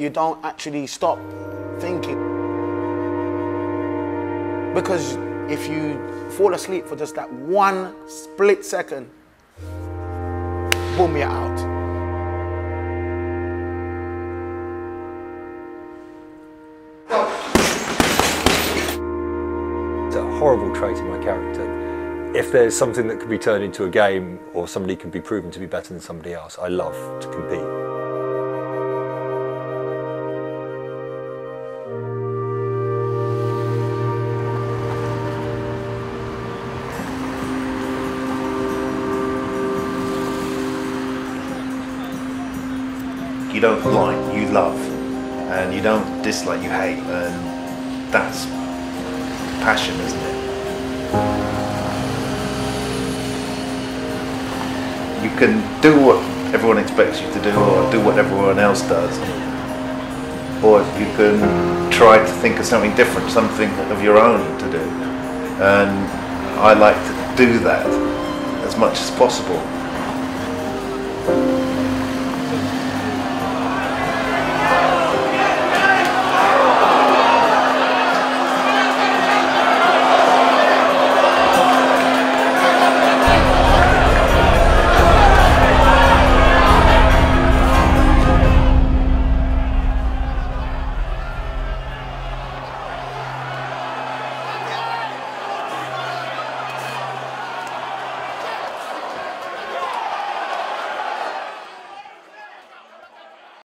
you don't actually stop thinking. Because if you fall asleep for just that one split second, boom, you're out. It's a horrible trait in my character. If there's something that can be turned into a game or somebody can be proven to be better than somebody else, I love to compete. You don't like, you love, and you don't dislike, you hate, and that's passion, isn't it? You can do what everyone expects you to do, or do what everyone else does, or you can try to think of something different, something of your own to do. And I like to do that as much as possible.